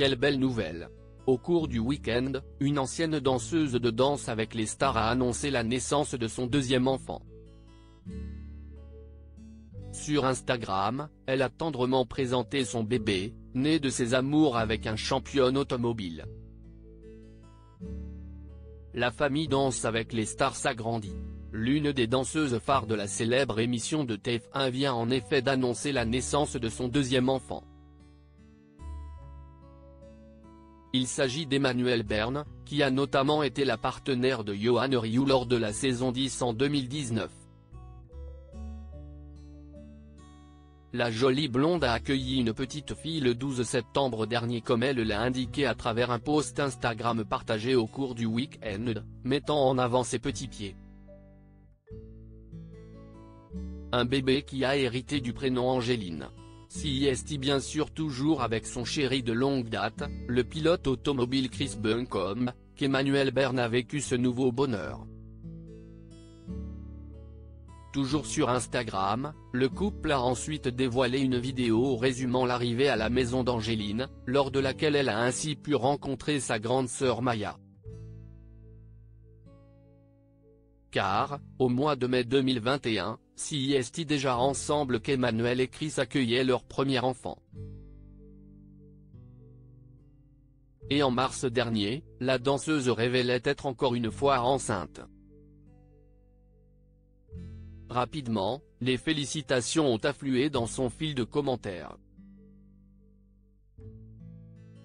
quelle belle nouvelle Au cours du week-end, une ancienne danseuse de danse avec les stars a annoncé la naissance de son deuxième enfant. Sur Instagram, elle a tendrement présenté son bébé, né de ses amours avec un champion automobile. La famille danse avec les stars s'agrandit. L'une des danseuses phares de la célèbre émission de TF1 vient en effet d'annoncer la naissance de son deuxième enfant. Il s'agit d'Emmanuel Berne, qui a notamment été la partenaire de Johan Ryu lors de la saison 10 en 2019. La jolie blonde a accueilli une petite fille le 12 septembre dernier comme elle l'a indiqué à travers un post Instagram partagé au cours du week-end, mettant en avant ses petits pieds. Un bébé qui a hérité du prénom Angéline. Si est bien sûr toujours avec son chéri de longue date, le pilote automobile Chris Buncombe, qu'Emmanuel Bern a vécu ce nouveau bonheur. Toujours sur Instagram, le couple a ensuite dévoilé une vidéo résumant l'arrivée à la maison d'Angéline, lors de laquelle elle a ainsi pu rencontrer sa grande sœur Maya. Car, au mois de mai 2021, si est déjà ensemble qu'Emmanuel et Chris accueillaient leur premier enfant. Et en mars dernier, la danseuse révélait être encore une fois enceinte. Rapidement, les félicitations ont afflué dans son fil de commentaires.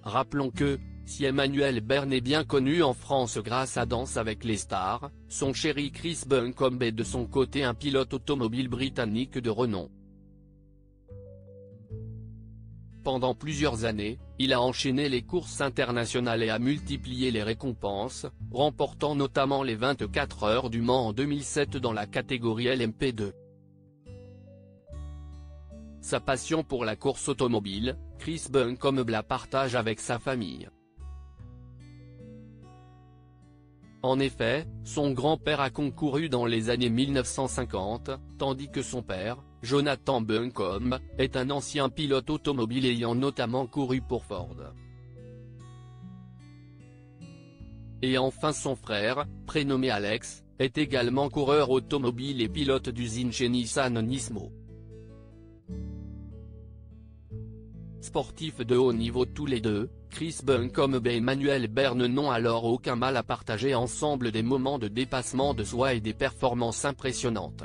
Rappelons que, si Emmanuel Bern est bien connu en France grâce à Danse avec les stars, son chéri Chris Buncombe est de son côté un pilote automobile britannique de renom. Pendant plusieurs années, il a enchaîné les courses internationales et a multiplié les récompenses, remportant notamment les 24 heures du Mans en 2007 dans la catégorie LMP2. Sa passion pour la course automobile, Chris Buncombe la partage avec sa famille. En effet, son grand-père a concouru dans les années 1950, tandis que son père, Jonathan Buncombe, est un ancien pilote automobile ayant notamment couru pour Ford. Et enfin son frère, prénommé Alex, est également coureur automobile et pilote d'usine chez Nissan Nismo. Sportifs de haut niveau tous les deux, Chris Buncombe et Emmanuel Berne n'ont alors aucun mal à partager ensemble des moments de dépassement de soi et des performances impressionnantes.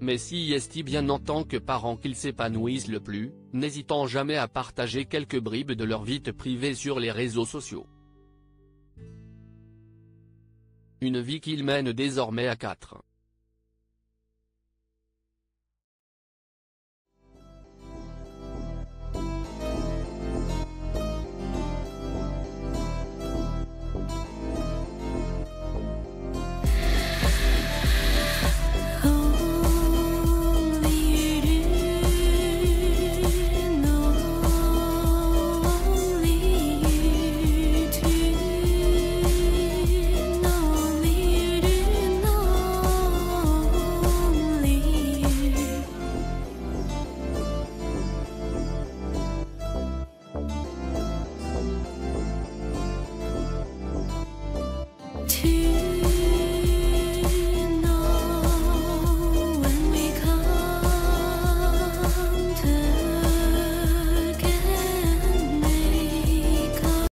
Mais si est bien en tant que parents qu'ils s'épanouissent le plus, n'hésitant jamais à partager quelques bribes de leur vie privée sur les réseaux sociaux. Une vie qu'ils mènent désormais à quatre. You.